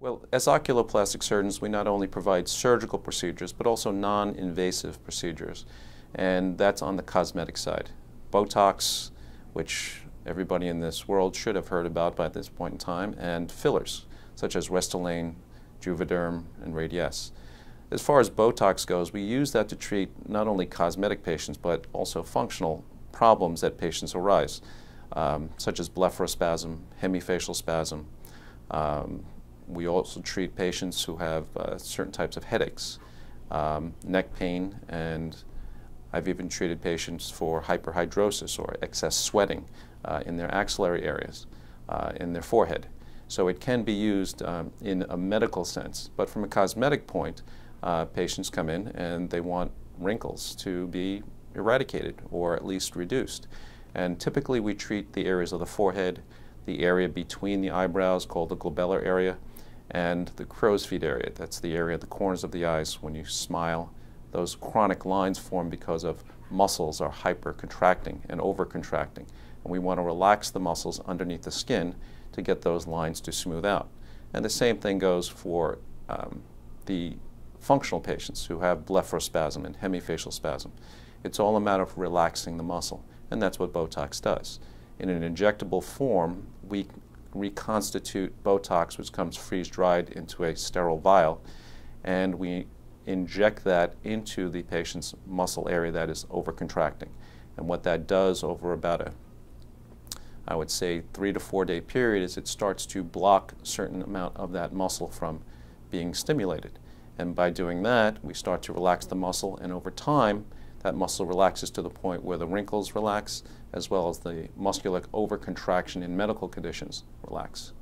Well, as oculoplastic surgeons, we not only provide surgical procedures, but also non-invasive procedures. And that's on the cosmetic side. Botox, which everybody in this world should have heard about by this point in time, and fillers, such as Restylane, Juvederm, and Radiesse. As far as Botox goes, we use that to treat not only cosmetic patients, but also functional problems that patients arise, um, such as blepharospasm, hemifacial spasm, um, we also treat patients who have uh, certain types of headaches, um, neck pain, and I've even treated patients for hyperhidrosis or excess sweating uh, in their axillary areas, uh, in their forehead. So it can be used um, in a medical sense. But from a cosmetic point, uh, patients come in and they want wrinkles to be eradicated or at least reduced. And typically we treat the areas of the forehead, the area between the eyebrows called the glabellar area, and the crow's feet area. That's the area at the corners of the eyes when you smile. Those chronic lines form because of muscles are hyper-contracting and over-contracting. And we want to relax the muscles underneath the skin to get those lines to smooth out. And the same thing goes for um, the functional patients who have blepharospasm and hemifacial spasm. It's all a matter of relaxing the muscle, and that's what Botox does. In an injectable form, we reconstitute Botox, which comes freeze-dried into a sterile vial, and we inject that into the patient's muscle area that is overcontracting. And what that does over about a, I would say, three to four day period is it starts to block a certain amount of that muscle from being stimulated. And by doing that, we start to relax the muscle, and over time, that muscle relaxes to the point where the wrinkles relax, as well as the muscular overcontraction in medical conditions relax.